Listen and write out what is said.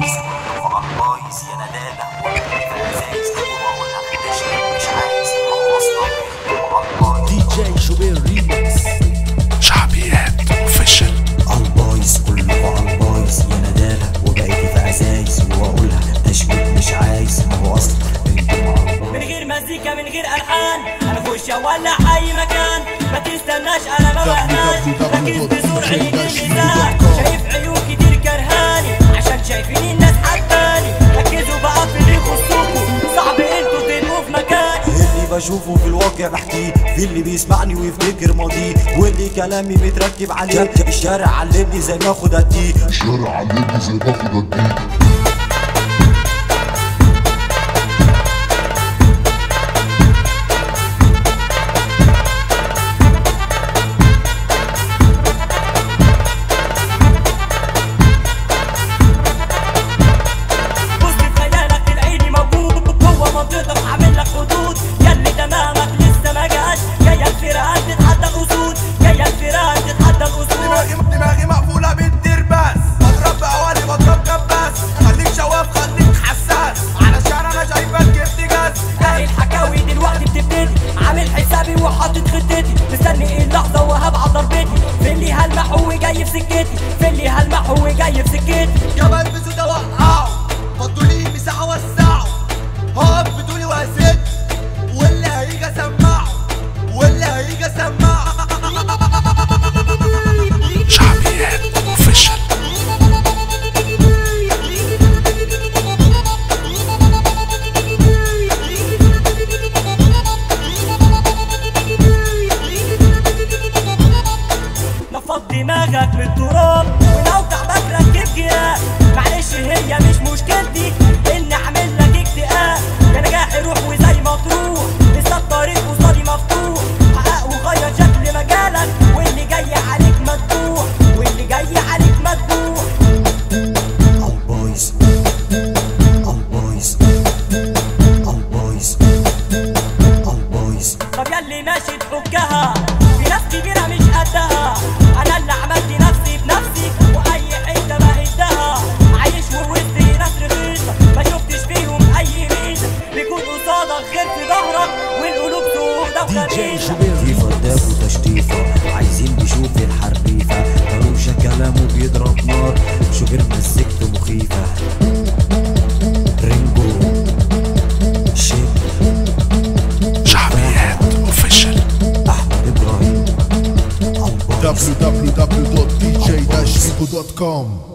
بايظ البايظ يا ندالة وبقيت ازايز وبقولها تشرب مش عايز ما هو أصلا كله على البايظ دي جي شوبير ريمكس شعبيات أوفيشال. عالبايظ كله عالبايظ يا ندالة وبقيت في ازايز وأقولها تشويق مش عايز. ما هو أصلا من غير مزيكا من غير ألحان. أنا اخش اولع أي مكان. ما تستناش أنا ما بهناش. ركز بسرعة بشوفه في الواقع بحكيه في اللي بيسمعني ويفتكر ماضيه. واللي كلامي متركب عليه الشارع علمني زي ما اخد اديه شارع علمني زي باخد الدين. بص خطتي مستني اللحظة وهبعت ضربتي. في اللي هلمح هو جاي في سكتي؟ في اللي هلمح هو جاي في سكتي؟ دماغك من التراب. ولو تعبك ركب جيران معلش هي مش مشكلتي. إني أعمل لك اكتئاب. يا نجاحي روح وزي ما تروح. لسه الطريق قصادي مفتوح. حقق وغير شكل مجالك. واللي جاي عليك مدبوح. واللي جاي عليك مدبوح. عالبايظ عالبايظ عالبايظ عالبايظ طب ياللي ماشي. شوبير تيفا داب وتشطيفة عايزين نشوف الحريفة ضروشة كلامه بيضرب نار شوبير مزجته مخيفة رينجو شيب شعبيات اوفيشال أحمد إبراهيم عالبايظ www.dj-rico.com